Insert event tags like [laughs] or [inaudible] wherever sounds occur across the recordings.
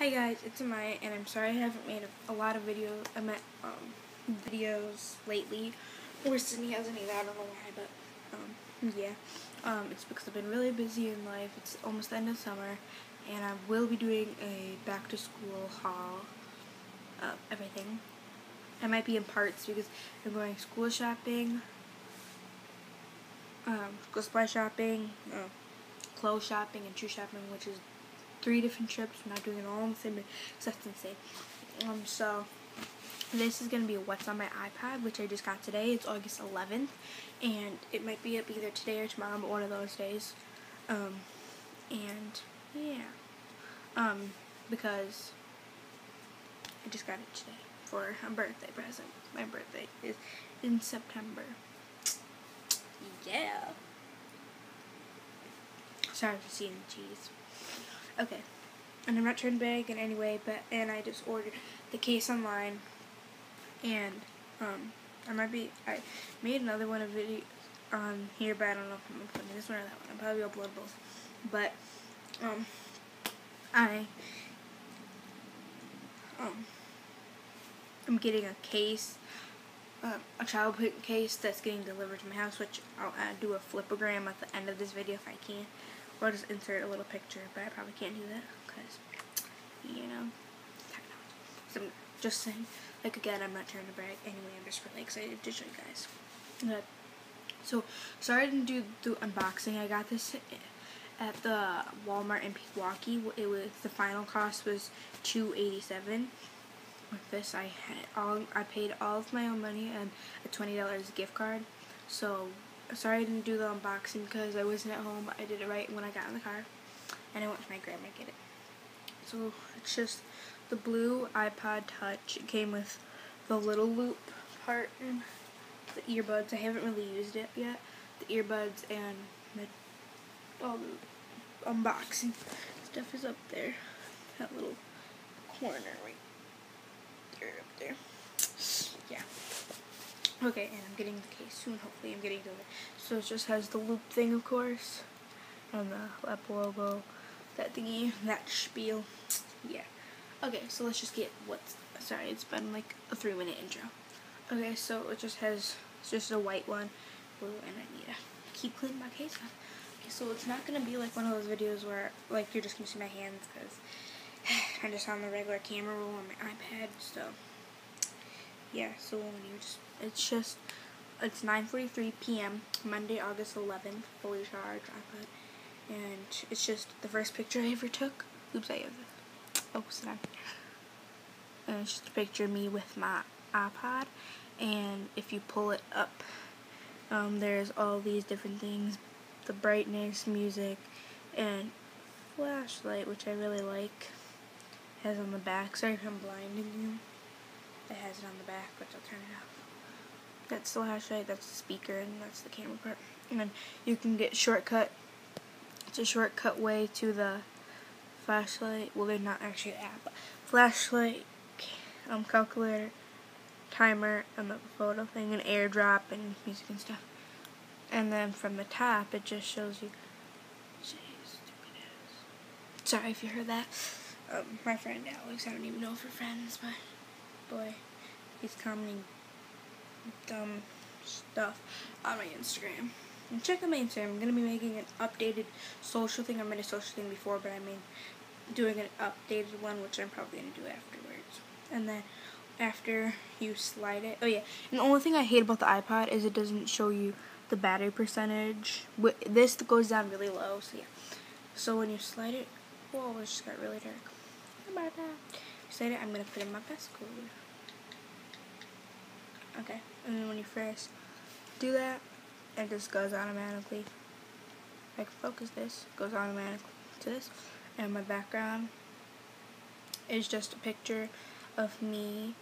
Hi guys, it's Amaya, and I'm sorry I haven't made a, a lot of video, um, videos lately, or Sydney hasn't either, I don't know why, but, um, yeah, um, it's because I've been really busy in life, it's almost the end of summer, and I will be doing a back to school haul of everything. I might be in parts because I'm going school shopping, um, school supply shopping, uh, clothes shopping, and shoe shopping, which is three different trips. I'm not doing it all on the same day, that's insane. Um, so this is gonna be what's on my iPod, which I just got today. It's August 11th, and it might be up either today or tomorrow, but one of those days. Um, and yeah, um, because I just got it today for a birthday present. My birthday is in September. Yeah. Sorry for seeing the cheese. Okay. And I'm not trying to beg in any way, but and I just ordered the case online, and um, I might be I made another one of video on here, but I don't know if I'm putting this one or that one. I'll probably upload both, but um, I um, I'm getting a case, uh, a child case that's getting delivered to my house, which I'll uh, do a Flipagram at the end of this video if I can. I'll just insert a little picture, but I probably can't do that because, you know. So I'm just saying, like again, I'm not trying to brag. Anyway, I'm just really excited to show you guys. So, sorry I didn't do the unboxing. I got this at the Walmart in Pewaukee. It was the final cost was two eighty seven. With this, I had all I paid all of my own money and a twenty dollars gift card. So sorry I didn't do the unboxing because I wasn't at home. I did it right when I got in the car, and I went to my grandma to get it. So it's just the blue iPod Touch. It came with the little loop part and the earbuds. I haven't really used it yet. The earbuds and the, all the unboxing stuff is up there. That little corner right there, up there. Okay, and I'm getting the case soon. Hopefully, I'm getting to it. So it just has the loop thing, of course, and the Apple logo, that thingy, that spiel. Yeah. Okay, so let's just get what's. Sorry, it's been like a three minute intro. Okay, so it just has. It's just a white one, blue, and I need to keep cleaning my case up. Okay, so it's not gonna be like one of those videos where like you're just gonna see my hands because I'm [sighs] just on the regular camera roll on my iPad. So yeah, so when you just it's just, it's 9.43 p.m., Monday, August 11th, fully charged iPod. And it's just the first picture [laughs] I ever took. Oops, I have it. Oh, sit down. And it's just a picture of me with my iPod. And if you pull it up, um, there's all these different things. The brightness, music, and flashlight, which I really like. It has on the back. Sorry if I'm blinding you. It has it on the back, which I'll turn it off that's the flashlight, that's the speaker, and that's the camera part. And then you can get shortcut. It's a shortcut way to the flashlight. Well, they're not actually an app. Flashlight, um, calculator, timer, and the photo thing, and airdrop, and music and stuff. And then from the top, it just shows you. Sorry if you heard that. Um, my friend Alex, I don't even know if we're friends, but boy, he's commenting dumb stuff on my Instagram. And check out my Instagram. I'm gonna be making an updated social thing. I made a social thing before, but I mean doing an updated one, which I'm probably gonna do afterwards. And then after you slide it, oh yeah. And the only thing I hate about the iPod is it doesn't show you the battery percentage. This goes down really low, so yeah. So when you slide it, whoa, it just got really dark. About that. Slide it. I'm gonna put in my passcode. Okay, and then when you first do that, it just goes automatically. I can focus this, goes automatically to this. And my background is just a picture of me.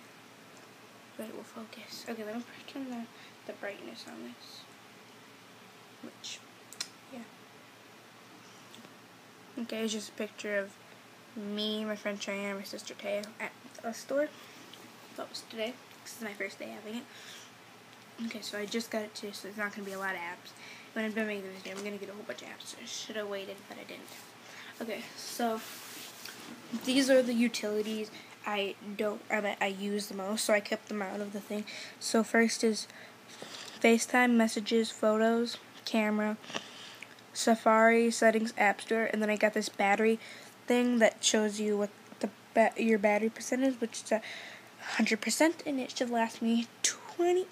But it will focus. Okay, let me turn the, the brightness on this. Which, yeah. Okay, it's just a picture of me, my friend Cheyenne, my sister Taya at a store. That was today. This is my first day having it. Okay, so I just got it too, so it's not going to be a lot of apps. When I'm making this video, I'm going to get a whole bunch of apps. I should have waited, but I didn't. Okay, so these are the utilities I don't I, mean, I use the most, so I kept them out of the thing. So first is FaceTime, messages, photos, camera, Safari, settings, App Store, and then I got this battery thing that shows you what the ba your battery percentage, which is at 100% and it should last me 20,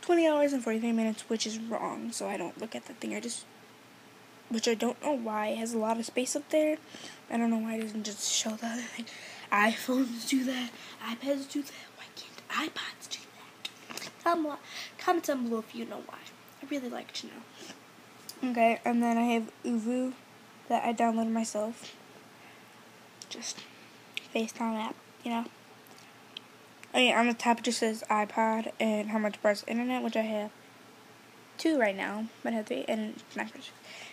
20 hours and 43 minutes, which is wrong, so I don't look at the thing. I just, which I don't know why. It has a lot of space up there. I don't know why it doesn't just show the other thing. iPhones do that, iPads do that, why can't iPods do that? Comment, comment down below if you know why. I really like to know. Okay, and then I have ooVoo that I downloaded myself. Just FaceTime app, you know? Oh yeah, on the top it just says iPod and how much bars internet, which I have two right now, but I have three, and not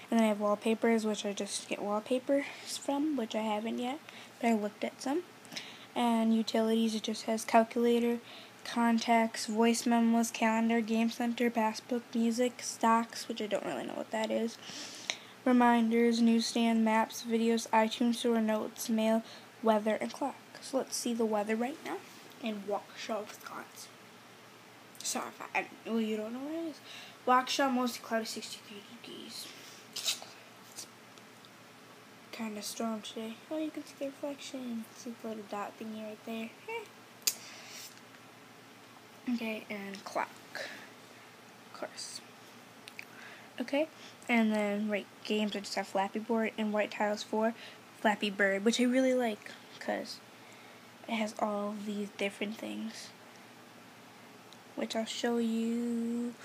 And then I have wallpapers, which I just get wallpapers from, which I haven't yet, but I looked at some. And utilities, it just has calculator, contacts, voice memos, calendar, game center, passbook, music, stocks, which I don't really know what that is, reminders, newsstand, maps, videos, iTunes store, notes, mail, weather, and clock. So let's see the weather right now in Waukesha, Wisconsin. Sorry if I, well, you don't know what it is. Waukesha, mostly cloudy, 63 degrees. Kind of storm today. Oh, you can see the reflection. See the little dot thingy right there. Eh. Okay, and clock. Of course. Okay, and then right games I just have Flappy Bird and White Tiles for Flappy Bird, which I really like because it has all these different things, which I'll show you.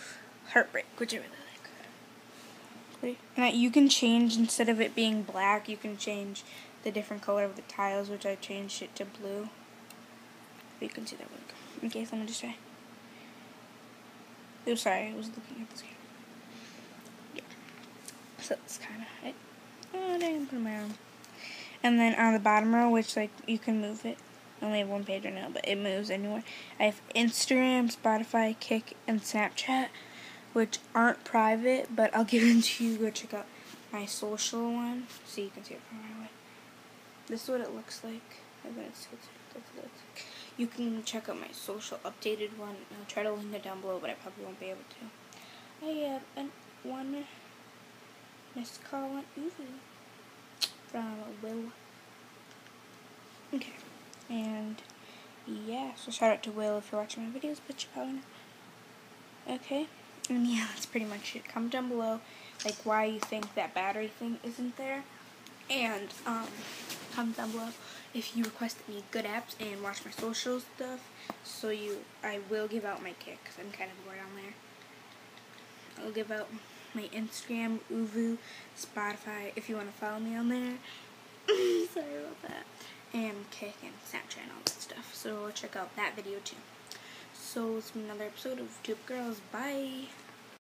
Heartbreak, which I really like. Now you can change instead of it being black, you can change the different color of the tiles, which I changed it to blue. You can see that one. Okay, so I'm gonna just try. Oh, sorry, I was looking at this camera. Yeah. So that's kind of it. Oh, dang, put them around. And then on the bottom row, which like you can move it. I only have one page right now, but it moves anywhere. I have Instagram, Spotify, Kik, and Snapchat, which aren't private, but I'll [laughs] get into you. Go check out my social one, so you can see it from my way. This is what it looks like. You can check out my social updated one. I'll try to link it down below, but I probably won't be able to. I have an, one missed call on ooVoo from Will. Okay. And yeah, so shout out to Will if you're watching my videos, but you probably know. Okay. And [laughs] yeah, that's pretty much it. Comment down below like why you think that battery thing isn't there. And um comment down below if you request any good apps and watch my social stuff. So you, I will give out my Kik because I'm kind of bored on there. I'll give out my Instagram, ooVoo, Spotify if you want to follow me on there. [laughs] Sorry about that. And Kik and Snapchat and all that stuff. So check out that video too. So it's another episode of Tube Girls. Bye.